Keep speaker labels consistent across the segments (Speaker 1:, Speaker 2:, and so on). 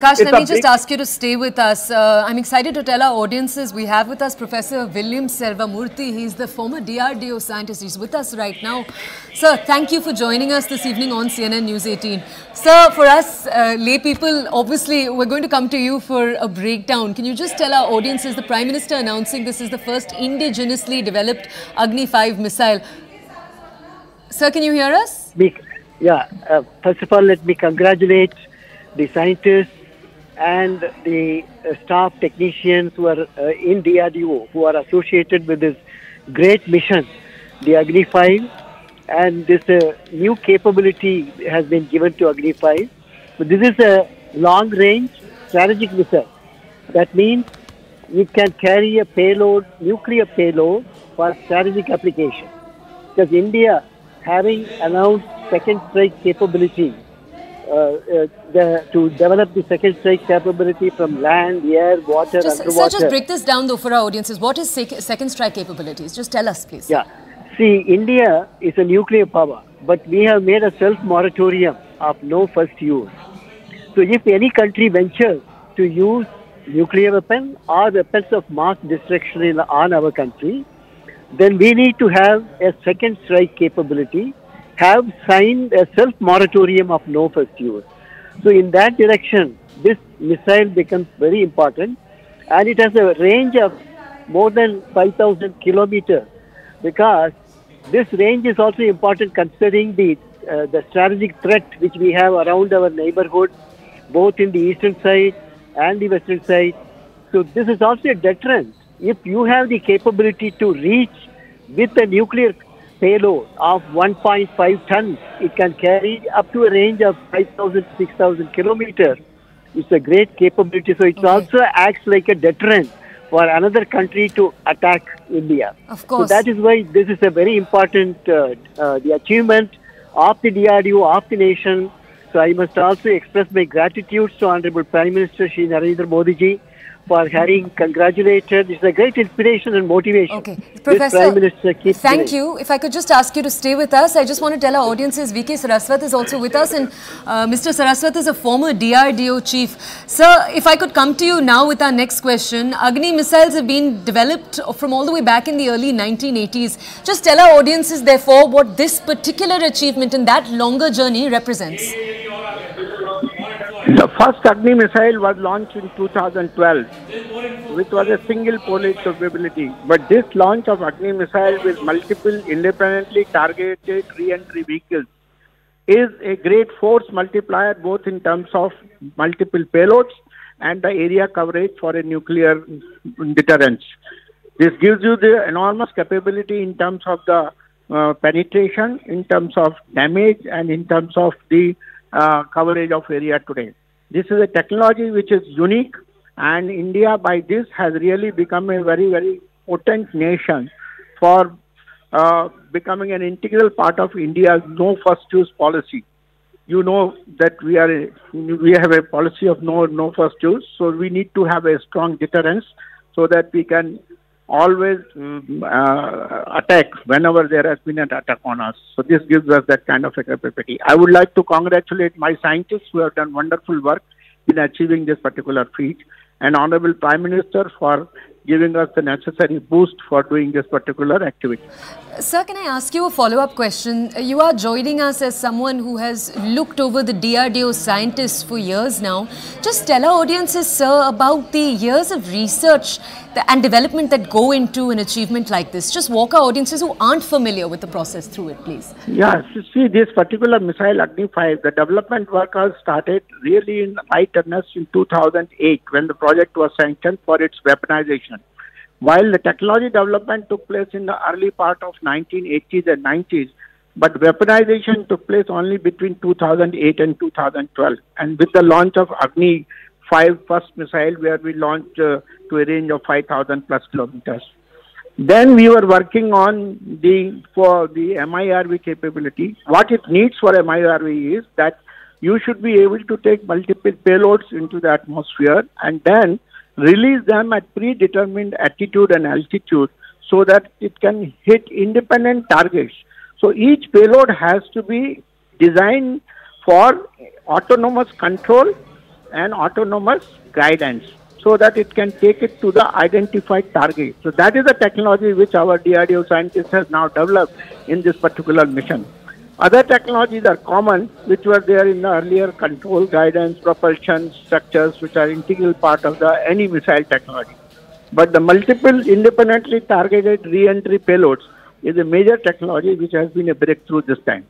Speaker 1: Kash, let me just
Speaker 2: big-
Speaker 1: ask you to stay with us. Uh, I'm excited to tell our audiences we have with us Professor William Selvamurthy. He's the former DRDO scientist. He's with us right now. Sir, thank you for joining us this evening on CNN News 18. Sir, for us uh, lay people, obviously, we're going to come to you for a breakdown. Can you just tell our audiences the Prime Minister announcing this is the first indigenously developed Agni 5 missile? Sir, can you hear us?
Speaker 2: me, yeah, uh, first of all, let me congratulate the scientists and the uh, staff technicians who are uh, in DRDO, who are associated with this great mission, the Agni 5. And this uh, new capability has been given to Agni 5. But this is a long range strategic missile. That means it can carry a payload, nuclear payload for strategic application. Because India, having announced second strike capability, Uh, uh, the, to develop the second strike capability from land, air, water,
Speaker 1: Just, sir, just break this down though for our audiences. What is sec- second strike capabilities? Just tell us, please.
Speaker 2: Yeah. See, India is a nuclear power, but we have made a self moratorium of no first use. So, if any country ventures to use nuclear weapon or weapons of mass destruction in, on our country, then we need to have a second strike capability, have signed a self moratorium of no first use. So, in that direction, this missile becomes very important and it has a range of more than 5,000 kilometers because this range is also important considering the, uh, the strategic threat which we have around our neighborhood, both in the eastern side and the western side. So, this is also a deterrent. If you have the capability to reach with a nuclear payload of 1.5 tons, it can carry up to a range of 5,000, 6,000 kilometers. It's a great capability. So it
Speaker 1: Okay.
Speaker 2: also acts like a deterrent for another country to attack India.
Speaker 1: Of
Speaker 2: So
Speaker 1: course.
Speaker 2: that is why this is a very important uh, uh, the achievement of the DRDO of the nation. So I must also express my gratitude to Honorable Prime Minister Shri Narendra Modi ji for having congratulated. It's a great inspiration and motivation.
Speaker 1: Okay. Professor,
Speaker 2: Prime Minister
Speaker 1: thank you. If I could just ask you to stay with us, I just want to tell our audiences VK Saraswat is also with us and uh, Mr. Saraswat is a former DRDO chief. Sir, if I could come to you now with our next question. Agni missiles have been developed from all the way back in the early 1980s. Just tell our audiences, therefore, what this particular achievement in that longer journey represents.
Speaker 3: The first Agni missile was launched in 2012, which was a single payload capability. But this launch of Agni missile with multiple independently targeted re-entry vehicles is a great force multiplier both in terms of multiple payloads and the area coverage for a nuclear deterrence. This gives you the enormous capability in terms of the uh, penetration, in terms of damage, and in terms of the uh, coverage of area today. This is a technology which is unique, and India by this has really become a very, very potent nation for uh, becoming an integral part of India's no first use policy. You know that we are a, we have a policy of no no first use, so we need to have a strong deterrence so that we can always um, uh, attack whenever there has been an attack on us. So this gives us that kind of a capability. I would like to congratulate my scientists who have done wonderful work in achieving this particular feat, and Honorable Prime Minister for giving us the necessary boost for doing this particular activity.
Speaker 1: Sir, can I ask you a follow up question? You are joining us as someone who has looked over the DRDO scientists for years now. Just tell our audiences, sir, about the years of research and development that go into an achievement like this. Just walk our audiences who aren't familiar with the process through it, please.
Speaker 3: Yeah, see this particular missile Agni 5, the development work has started really in right earnest in 2008 when the project was sanctioned for its weaponization. While the technology development took place in the early part of 1980s and 90s, but weaponization took place only between 2008 and 2012. And with the launch of Agni 5 first missile, where we launched uh, to a range of 5,000 plus kilometers. Then we were working on the for the MIRV capability. What it needs for MIRV is that you should be able to take multiple payloads into the atmosphere and then release them at predetermined attitude and altitude so that it can hit independent targets. So each payload has to be designed for autonomous control and autonomous guidance so that it can take it to the identified target. So that is the technology which our DRDO scientists has now developed in this particular mission. Other technologies are common, which were there in the earlier control, guidance, propulsion structures, which are integral part of the any missile technology. But the multiple independently targeted re-entry payloads is a major technology which has been a breakthrough this time.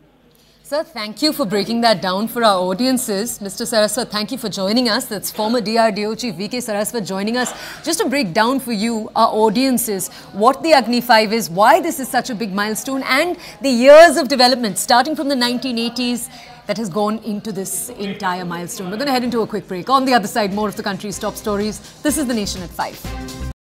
Speaker 1: Sir, thank you for breaking that down for our audiences. Mr. Saraswat, thank you for joining us. That's former DRDO Chief VK Saraswat joining us just to break down for you, our audiences, what the Agni 5 is, why this is such a big milestone, and the years of development starting from the 1980s that has gone into this entire milestone. We're going to head into a quick break. On the other side, more of the country's top stories. This is The Nation at 5.